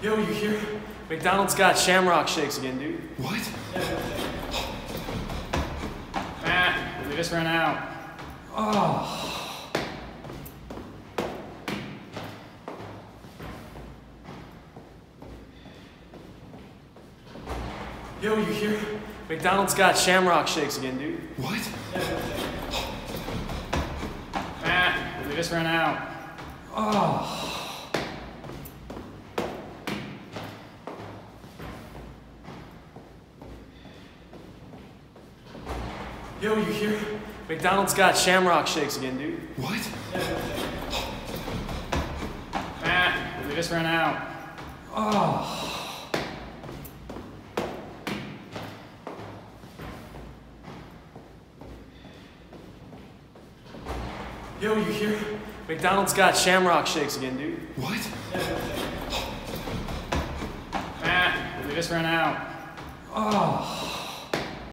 Yo, you hear? McDonald's got Shamrock Shakes again, dude. What? Ah, they just ran out. Oh. Yo, you hear? McDonald's got Shamrock Shakes again, dude. What? Ah, they just ran out. Yo, you hear? McDonald's got Shamrock Shakes again, dude. What? Ah, they just ran out. Oh. Yo, you hear? McDonald's got Shamrock Shakes again, dude. What? Ah, they just ran out.